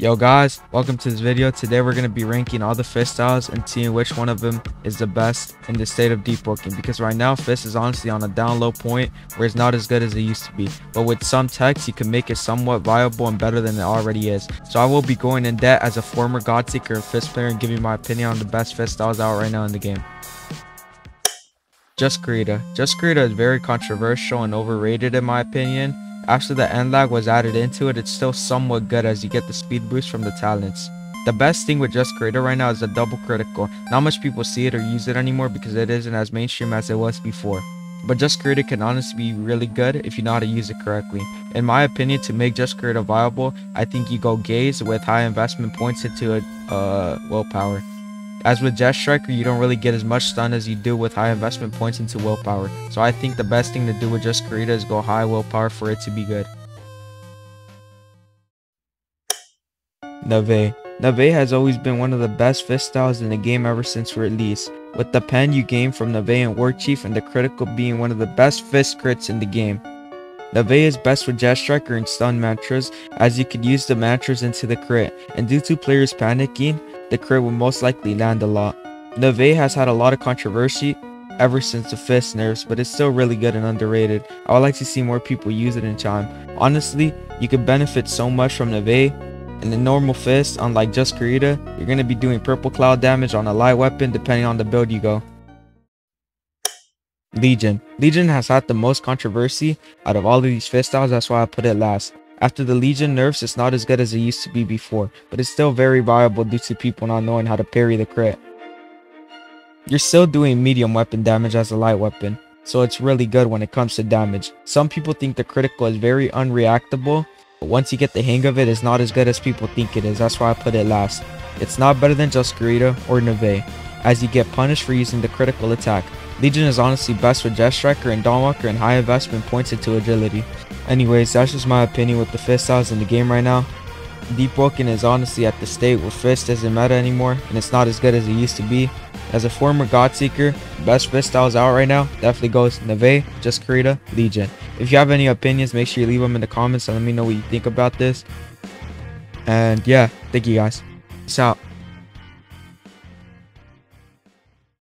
Yo guys, welcome to this video. Today we're going to be ranking all the fist styles and seeing which one of them is the best in the state of Deepwoken because right now fist is honestly on a down low point where it's not as good as it used to be. But with some techs you can make it somewhat viable and better than it already is. So I will be going in depth as a former Godseeker and fist player and giving my opinion on the best fist styles out right now in the game. Jus Karita. Jus Karita is very controversial and overrated in my opinion after the end lag was added into it, it's still somewhat good as you get the speed boost from the talents. The best thing with Jus Karita right now is the double critical. Not much people see it or use it anymore because it isn't as mainstream as it was before. But Jus Karita can honestly be really good if you know how to use it correctly. In my opinion, to make Jus Karita viable, I think you go Gaze with high investment points into a uh, willpower. As with Jet Striker, you don't really get as much stun as you do with high investment points into willpower. So I think the best thing to do with Jus Karita is go high willpower for it to be good. Nave. Nave has always been one of the best fist styles in the game ever since release, with the pen you gain from Nave and War Chief and the critical being one of the best fist crits in the game. Nave is best with Jet Striker and stun mantras as you could use the mantras into the crit, and due to players panicking, the crit will most likely land a lot. Nave has had a lot of controversy ever since the fist nerfs, but it's still really good and underrated. I would like to see more people use it in time. Honestly, you could benefit so much from Nave. In the normal fist, unlike Jus Karita, you're going to be doing purple cloud damage on a light weapon depending on the build you go. Legion. Legion has had the most controversy out of all of these fist styles, that's why I put it last. After the Legion nerfs, it's not as good as it used to be before, but it's still very viable due to people not knowing how to parry the crit. You're still doing medium weapon damage as a light weapon, so it's really good when it comes to damage. Some people think the critical is very unreactable, but once you get the hang of it, it's not as good as people think it is, that's why I put it last. It's not better than Jus Karita or Neve, as you get punished for using the critical attack. Legion is honestly best with Jet Striker and Dawnwalker and high investment points into agility. Anyways, that's just my opinion with the fist styles in the game right now. Deepwoken is honestly at the state where fist isn't meta anymore and it's not as good as it used to be. As a former Godseeker, best fist styles out right now definitely goes Neve, Jus Karita, Legion. If you have any opinions, make sure you leave them in the comments and let me know what you think about this. And yeah, thank you guys. Peace out.